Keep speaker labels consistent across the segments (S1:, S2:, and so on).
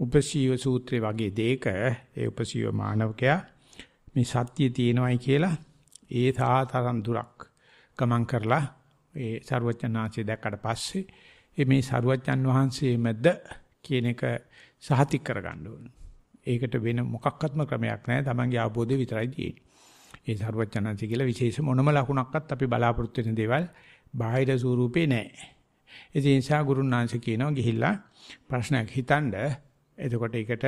S1: උපසීව සූත්‍රය වගේ දෙයක ඒ උපසීව මානවකයා මේ සත්‍ය තියෙනවයි කියලා ඒ තාතරම් දුරක් ගමන් කරලා ඒ ਸਰුවචනාංශය දැක්කට පස්සේ මේ ਸਰුවචන් වහන්සේ මැද කියන එක සහතික කරගන්න ඕනේ. ඒකට වෙන මොකක්වත්ම ක්‍රමයක් නැහැ. Tamange ආબોධය විතරයි තියෙන්නේ. ඒ ਸਰුවචනාංශය කියලා විශේෂ මොනම ලකුණක්වත් අපි බලාපොරොත්තු වෙන දේවල් බාහිර ස්වරූපේ නැහැ. ඒ නිසා ගුරුනාංශ කියනවා ගිහිල්ලා ප්‍රශ්නයක් හිතනද එතකොට ඒකට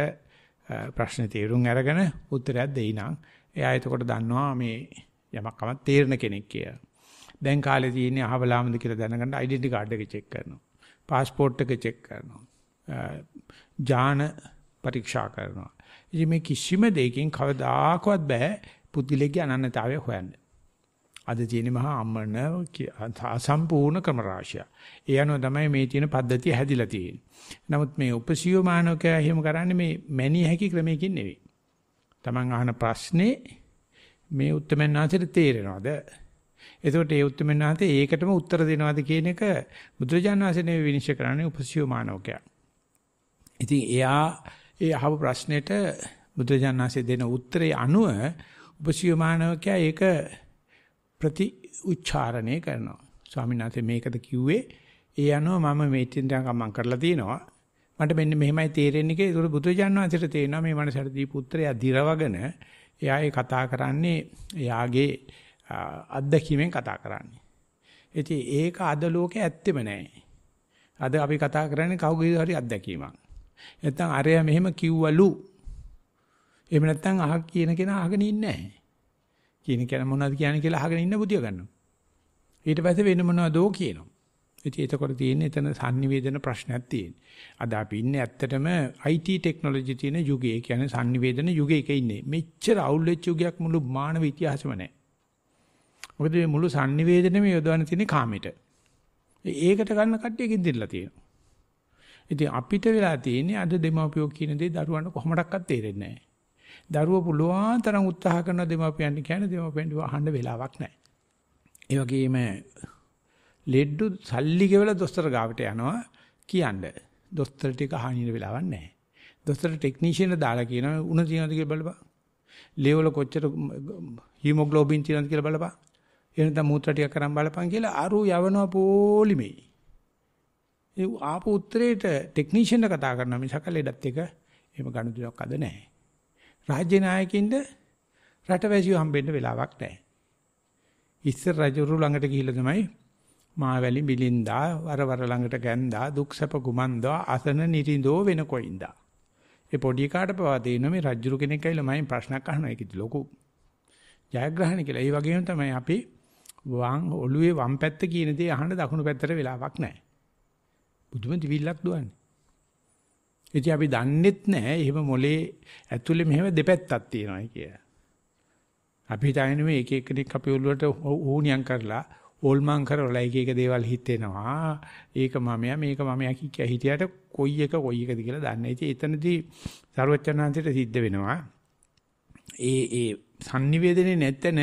S1: ප්‍රශ්නේ තේරුම් අරගෙන උත්තරයක් දෙයි නම් එයා එතකොට දන්නවා මේ යමක් කමක් තේරෙන කෙනෙක් කියලා. දැන් කාලේ තියෙන්නේ අහවලාමද කියලා දැනගන්න ඩෙන්ටි කාඩ් එක චෙක් කරනවා. પાස්පෝර්ට් එක චෙක් කරනවා. ජාන පරීක්ෂා කරනවා. ඉතින් මේ කිසිම දෙයකින් කවදාකවත් බෑ පුද්ගලයාගේ අනන්‍යතාවය හොයන්න. අද තියෙන මහා අම්මන අසම්පූර්ණ ක්‍රම රාශිය. ඒ අනුව තමයි මේ තියෙන පද්ධතිය හැදිලා තියෙන්නේ. නමුත් මේ උපසියෝ මානවකයා එහෙම කරන්නේ මේ මැනිය හැකි ක්‍රමයකින් නෙවෙයි. Taman අහන ප්‍රශ්නේ මේ උත්තරමනාන්තයට තේරෙනවද? එතකොට ඒ උත්තරමනාන්තේ ඒකටම උත්තර දෙනවද කියන එක බුදුරජාණන් වහන්සේ නෙවෙයි විනිශ්චය කරන්නේ උපසියෝ මානවකයා. ඉතින් එයා ඒ අහපු ප්‍රශ්නෙට බුදුරජාණන් වහන්සේ දෙන උත්තරේ අනුව උපසියෝ මානවකයා ඒක ප්‍රති උච්චාරණය කරනවා. ස්වාමීන් වහන්සේ මේකද කිව්වේ ඒ අනුව මම මේ තින්දන් කම්මන් කරලා තියෙනවා. මට මෙන්න මෙහෙමයි තේරෙන්නේ කියලා ඒක බුදුජානක වහන්සේට තේරෙනවා මේ මනසට දීපු උත්තරය දිරවගෙන එයා ඒ කතා කරන්නේ එයාගේ අත්දැකීමෙන් කතා කරන්නේ. ඉතින් ඒක අද ලෝකේ ඇත්තෙම නැහැ. අද අපි කතා කරන්නේ කවුගේ හරි අත්දැකීමක්. නැත්තම් අරයා මෙහෙම කිව්වලු. එහෙම නැත්තම් අහ කියන කෙනා අහගෙන ඉන්නේ නැහැ. කියන කෙනා මොනවද කියන්නේ කියලා අහගෙන ඉන්න බුදිය ගන්නවා. ඊට පස්සේ වෙන මොනවදෝ කියනවා. ඉතින් එතකොට තියෙන්නේ එතන sannivedana ප්‍රශ්නයක් තියෙන්නේ. අද අපි ඉන්නේ ඇත්තටම IT ටෙක්නොලොජි තියෙන යුගයේ කියන්නේ sannivedana යුගයක ඉන්නේ. මෙච්චර අවුල් වෙච්ච යුගයක් මුළු මානව ඉතිහාසෙම නැහැ. මොකද මේ මුළු sannivedaname යොදවන තියෙන්නේ කාමෙට. ඒකට ගන්න කට්ටිය කිදිරලා තියෙනවා. ඉතින් අපිට වෙලා තියෙන්නේ අද දෙමව්පියෝ කියන දේ දරුවන්ට කොහොමඩක්වත් තේරෙන්නේ නැහැ. දරුවෝ පුළුවන් තරම් උත්සාහ කරන දෙමව්පියන්ට කියන්නේ දෙමව්පියන්ට අහන්න වෙලාවක් නැහැ. ඒ වගේම ලෙඩ්ඩු සල්ලි ගෙවලා දොස්තර ගාවට යනවා කියන්නේ. දොස්තර ටික අහන්න වෙලාවක් නැහැ. දොස්තර ටෙක්නීෂියන් දාලා කියනවා උණ තියනවද කියලා බලපන්. ලේවල කොච්චර හීමොග්ලෝබින් තියනවද කියලා බලපන්. එහෙනම් මූත්‍රා ටික කරන් බලපන් කියලා අරු යවනවා පොලිමේ. ඒ ආපු උත්තරේට ටෙක්නීෂියන් කතා කරනවා මිසක ලෙඩත් එක එහෙම ගනුදෙනුවක් අද නැහැ. රාජ්‍ය නායකින්ද රටවැසියෝ හම්බෙන්න වෙලාවක් නැහැ. ඉස්සර රජුරු ළඟට ගිහිල්ලා තමයි මාවැලි බිලින්දා වරවර ළඟට ගැන්දා දුක්සප කුමන්දා අසන නිරිඳෝ වෙන කොයින්දා. ඒ පොඩි කාට පවා දෙන මේ රජුරු කෙනෙක් ඇවිල්ලා මයින් ප්‍රශ්නයක් අහනවා ඒකද ලොකු ජයග්‍රහණ කියලා. ඒ වගේම තමයි අපි වම් ඔළුවේ වම් පැත්ත කියන දේ අහන්න දකුණු පැත්තට වෙලාවක් නැහැ. බුදුම දිවිල්ලක් දුවන්නේ. ඉතින් අපි දන්නෙත් නැහැ එහෙම මොලේ ඇතුලේ මෙහෙම දෙපැත්තක් තියෙනවා කියලා. අපි හිතන්නේ මේ එක එක කෙනෙක් අපේ ඔළුවට ඌණියම් කරලා ඕල්මන් කරවලා එක එක දේවල් හිතෙනවා. ඒක මමයා මේක මමයා කිය හිටියට කොයි එක කොයි එකද කියලා දන්නේ. ඉතින් එතනදී ਸਰවචනාන්තයට සිද්ධ වෙනවා. ඒ ඒ sannivedane නැත්නම්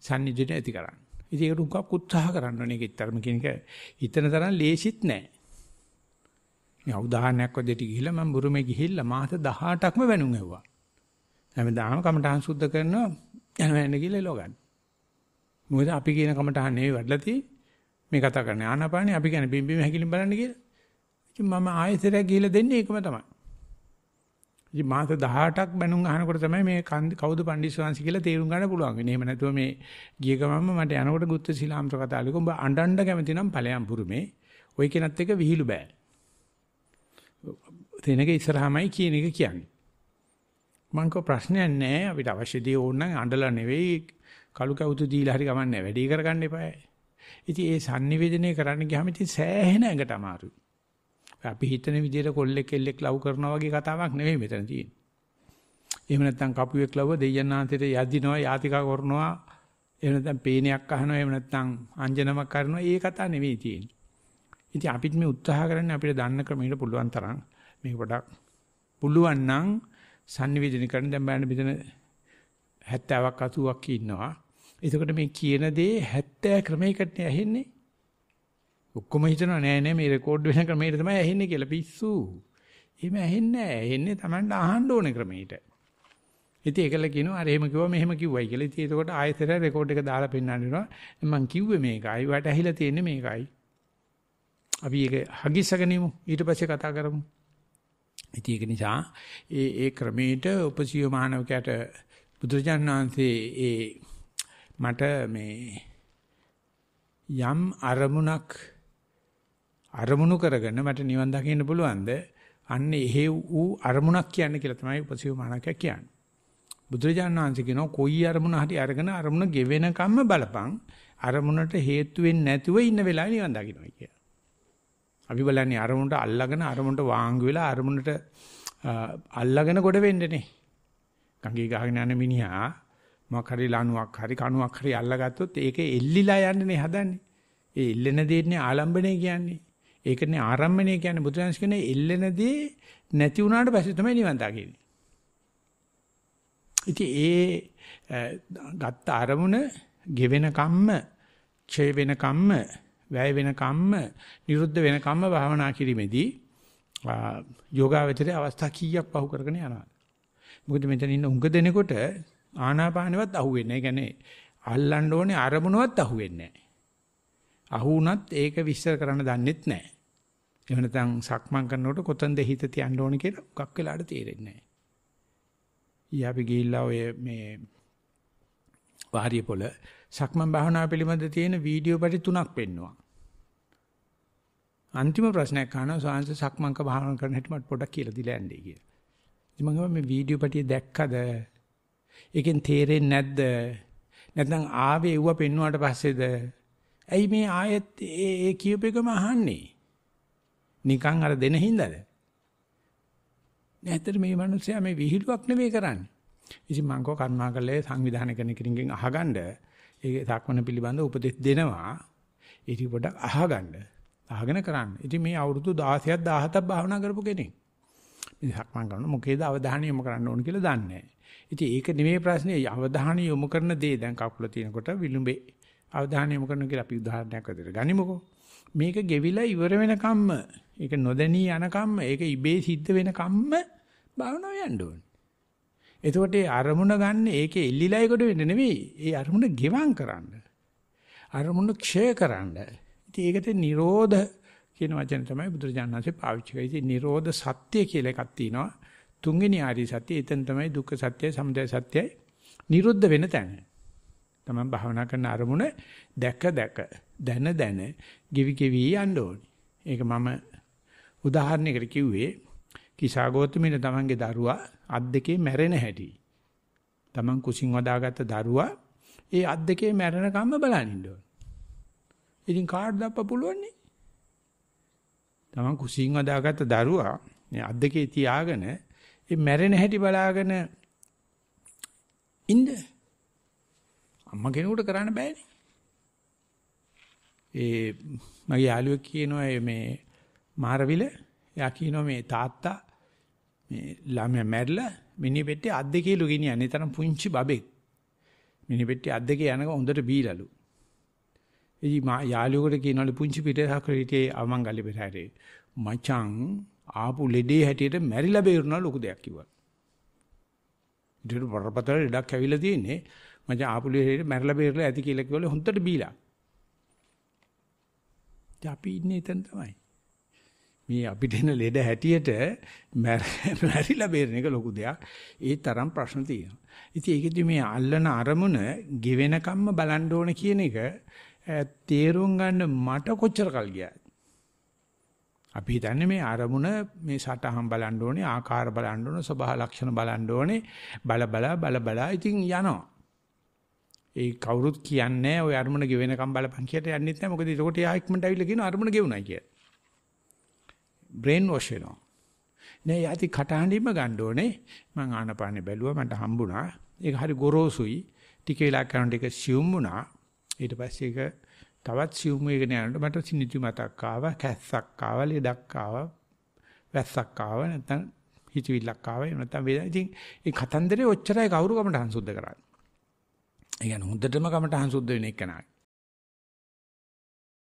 S1: sannivedane ඇති කරන්න. ඉතින් ඒක උගක් උත්සාහ කරන්න ඕනේ. ඒක ඊතරම කියන එක හිතන තරම් ලේසිත් නෑ. මේ උදාහරණයක් වදිහට ගිහිල්ලා මම බුරුමේ ගිහිල්ලා මාස 18ක්ම වෙනුම් ඇව්වා. හැමදාම කමටහන් සුද්ධ කරනවා යනවා යන්න කියලා ලෝගන්න. මොකද අපි කියන කමටහන් නෙවෙයි වැඩලා තියෙන්නේ. මේ කතා කරන්නේ ආනාපානේ අපි කියන්නේ බිම්බිම හැකිලින් බලන්න කියලා. ඉතින් මම ආයෙසරයක් ගිහිල්ලා දෙන්නේ ඒකම තමයි. ඉතින් මාස 18ක් බැනුම් අහනකොට තමයි මේ කවුද පණ්ඩිස්වාංශ කියලා තේරුම් ගන්න පුළුවන් වෙන්නේ. එහෙම නැතුව මේ ගිය ගමන්ම මට යනකොට ගුත්ත සීලාම්ත්‍ර කතාවලික උඹ අඬන්න කැමති නම් ඵලයන් පුරුමේ. ওই කෙනත් එක විහිළු බෑ. තැනක ඉස්සරහමයි කියන එක කියන්නේ. මං කෝ ප්‍රශ්නයක් නැහැ අපිට අවශ්‍ය දේ ඕන නම් අඬලා නෙවෙයි කලු කවුතු දීලා හරි ගමන්නේ වැඩි කරගන්න එපා. ඉතින් ඒ sannivedanaya කරන්න ගියාම ඉතින් සෑහෙන ඇඟට අමාරුයි. අපි හිතන විදිහට කොල්ලෙක් කෙල්ලෙක් ලව් කරනවා වගේ කතාවක් නෙවෙයි මෙතන තියෙන්නේ. එහෙම නැත්නම් කපුවෙක් ලව්ව දෙයයන්ාන්තයට යදිනවා යාතිකා කරනවා එහෙම නැත්නම් පේනයක් අහනවා එහෙම නැත්නම් අංජනමක් කරනවා ඒ කතා නෙවෙයි තියෙන්නේ. ඉතින් අපිත් මේ උත්සාහ කරන්නේ අපිට දන්න ක්‍රමයකට පුළුවන් තරම් මේක පොඩක් පුළුවන් නම් sannivedana කරන දැන් බලන්න මෙතන 70ක් 80ක් ඉන්නවා. එතකොට මේ කියන දේ 70 ක්‍රමයකට ඇහෙන්නේ. ඔක්කොම හිතනවා නෑ නෑ මේ රෙකෝඩ් වෙන ක්‍රමයට තමයි ඇහෙන්නේ කියලා පිස්සු. එහෙම ඇහෙන්නේ නැහැ. ඇහෙන්නේ Tamanට අහන්න ඕනේ ක්‍රමයට. ඉතින් ඒකල කියනවා අර එහෙම කිව්වා මෙහෙම කිව්වයි කියලා. ඉතින් එතකොට ආයෙත් රෙකෝඩ් එක දාලා පෙන්නන්න වෙනවා. මම කිව්වේ මේකයි. වට ඇහිලා තියෙන්නේ මේකයි. අපි ඒක හගිස්සගෙන ඊට පස්සේ කතා කරමු. ඉතින් ඒක නිසා ඒ ඒ ක්‍රමයට උපසිය මානවකයට බුදුරජාණන් වහන්සේ ඒ මට මේ යම් අරමුණක් අරමුණු කරගෙන මට නිවන් දකින්න පුළුවන්ද? අන්න එහෙ වූ අරමුණක් කියන්නේ කියලා තමයි උපසිය මානවකයා කියන්නේ. බුදුරජාණන් වහන්සේ කියනවා කොයි අරමුණ හරි අරගෙන අරමුණ ගෙවෙනකම්ම බලපං අරමුණට හේතු වෙන්නේ නැතුව ඉන්න වෙලාවේ නිවන් දකින්නයි කියලා. අපි බලන්නේ අරමුණට අල්ලගෙන අරමුණට වාංගු වෙලා අරමුණට අල්ලගෙන ගොඩ වෙන්නනේ. ගංගේ ගහගෙන යන මිනිහා මොකක් හරි ලණුවක් හරි කණුවක් හරි අල්ලගත්තොත් ඒකේ එල්ලිලා යන්නනේ හදන්නේ. ඒ එල්ලෙන දෙන්නේ ආලම්බණය කියන්නේ. ඒකනේ ආරම්භණය කියන්නේ බුදුරජාණන් කියන්නේ එල්ලෙන දේ නැති වුණාට පස්සේ තමයි නිවන් දකින්නේ. ඉතින් ඒ ගත්ත අරමුණ ගෙවෙන කම්ම, ඡය වෙන කම්ම, වැය වෙන කම්ම, නිරුද්ධ වෙන කම්ම භාවනා කිරීමේදී යෝගාවචරයේ අවස්ථා කීයක් පහු කරගෙන යනවා. මොකද මෙතන ඉන්න උඟ දෙනකොට ආනාපානෙවත් අහුවෙන්නේ නැහැ. ඒ කියන්නේ අල්ලන්න ඕනේ අරමුණවත් අහුවෙන්නේ නැහැ. අහුණත් ඒක විශ්සර කරන්න දන්නෙත් නැහැ. එහෙම නැත්නම් සක්මන් කරනකොට කොතනද හිත තියන්න ඕනේ කියලා මොකක් වෙලාට තේරෙන්නේ නැහැ. ඊ අපි ගිහිල්ලා ඔය මේ වාරිය පොළ සක්මන් භාවනාව පිළිබඳ තියෙන වීඩියෝ පැටි තුනක් පෙන්නවා. අන්තිම ප්‍රශ්නයක් අහනවා සාංශ සක්මන්ක භාවනා කරන හැටි මට පොඩ්ඩක් කියලා දිලා යන්නේ කියලා. ඉතින් මම මේ වීඩියෝ පැටිය දැක්කද? ඒකෙන් තේරෙන්නේ නැද්ද? නැත්නම් ආවේ එව්ව පෙන්නුවාට පස්සේද? ඇයි මේ ආයෙත් ඒ ඒ කියූපේකම අහන්නේ? නිකන් අර දෙන හින්දාද? නැත්තර මේ මිනිස්සයා මේ විහිළුවක් නෙවෙයි කරන්නේ. ඉතින් මම කෝ කරුණාකරලා සංවිධානය කරන කෙනකින් අහගන්න ඒ සක්මන පිළිබඳ උපදෙස් දෙනවා. ඒක පොඩ්ඩක් අහගන්න. අහගෙන කරන්න. ඉතින් මේ අවුරුදු 16ක් 17ක් භාවනා කරපු කෙනෙක්. ඉතින් සක්මන් කරන මොකේද අවධානය යොමු කරන්න ඕන කියලා දන්නේ නැහැ. ඉතින් ඒක නෙමෙයි ප්‍රශ්නේ අවධානය යොමු කරන දේ දැන් කකුල තියෙනකොට විලුඹේ අවධානය යොමු කරන කියලා අපි උදාහරණයක් විදිහට ගනිමුකෝ. මේක ගෙවිලා ඉවර වෙනකම්ම ඒක නොදැනී යනකම්ම ඒක ඉබේ සිද්ධ වෙනකම්ම භාවනාව යන්න ඕනේ. එතකොට ඒ අරමුණ ගන්න ඒකේ එල්ලිලා ඒකට වෙන්න නෙවෙයි. ඒ අරමුණ ගෙවම් කරන්න. අරමුණ ක්ෂය කරන්න. ඉතින් ඒකට නිරෝධ කියන වචන තමයි බුදුරජාණන්සේ පාවිච්චි කරේ. ඉතින් නිරෝධ සත්‍ය කියලා එකක් තියෙනවා. තුන්වෙනි ආර්ය සත්‍ය. එතන තමයි දුක්ඛ සත්‍යයි, සමුදය සත්‍යයි නිරුද්ධ වෙන තැන. තමයි භාවනා කරන අරමුණ දැක දැක දැන දැන givi givi යන්න ඕනේ. ඒක මම උදාහරණයකට කිව්වේ කිසాగෝතමින තමන්ගේ දරුවා අත් දෙකේ මැරෙන හැටි. තමන් කුසින් වදාගත්ත දරුවා ඒ අත් දෙකේ මැරෙන කම්ම බලන් ඉන්න ඕනේ. ඉතින් කාඩ් දාප්ප පුළුවන්නේ. තමන් කුසින් වදාගත්ත දරුවා මේ අත් දෙකේ තියාගෙන ඒ මැරෙන හැටි බලාගෙන ඉන්න. අම්මා කෙනෙකුට කරන්න බෑනේ. ඒ මගේ යාළුවෙක් කියනවා මේ මාරවිල එයා කියනවා මේ තාත්තා මේ ළමයා මැරිලා මිනි පෙට්ටිය අත් දෙකේලු ගෙනියන්නේ තරම් පුංචි බබෙක්. මිනි පෙට්ටිය අත් දෙකේ යනක හොඳට බීලලු. ඉතින් මා යාළුවෙකුට කියනවලු පුංචි පිටේ හිටියේ අවමංගල්‍ය පෙරහැරේ. මචං ආපු ලෙඩේ හැටියට මැරිලා බේරුණා ලොකු දෙයක් කිව්වා. ඊට බරපතල ලෙඩක් ඇවිල්ලා තියෙන්නේ. මචං ආපු ලෙඩේ මැරිලා බේරලා ඇති කියලා කිව්වල හොඳට බීලා. අපි ඉන්නේ එතන තමයි. මේ අපිට එන ලෙඩ හැටියට මැරිලා බේරෙන එක ලොකු දෙයක්. ඒ තරම් ප්‍රශ්න තියෙනවා. ඉතින් ඒකෙදි මේ අල්ලන අරමුණ ගෙවෙනකම්ම බලන්න ඕන කියන එක තේරුම් ගන්න මට කොච්චර කල් ගියාද? අපි හිතන්නේ මේ අරමුණ මේ සටහන් බලන්න ඕනේ, ආකාර බලන්න ඕනේ, ස්වභාව ලක්ෂණ බලන්න ඕනේ, බල බල බල බල ඉතින් යනවා. ඒ කවුරුත් කියන්නේ ඔය අරමුණ ගෙවෙනකම් බලපන් කියලා යන්නෙත් නැහැ. මොකද ඒකට යා ඉක්මනට ඇවිල්ලා කියන අරමුණ ගෙවුණයි කියලා. බ්‍රේන් වොෂ් වෙනවා. නේ යටි කටහඬින්ම ගන්න ඕනේ. මං ආනපානේ බැලුවා මට හම්බුණා. ඒක හරි ගොරෝසුයි. ටික වෙලා කරනකොට ඒක සියුම් වුණා. ඊට පස්සේ ඒක තවත් සියුම් වෙගෙන යනකොට මට සිනිති මතක් ආවා, කැස්සක් ආවා, ලෙඩක් ආවා, වැස්සක් ආවා නැත්නම් හිතවිල්ලක් ආවා. එහෙම නැත්නම් වේදනා. ඉතින් ඒ කතන්දරේ ඔච්චරයි කවුරු කමටහන් සුද්ධ කරන්නේ. ඒ කියන්නේ හොඳටම කමටහන් සුද්ධ වෙන එක නායි.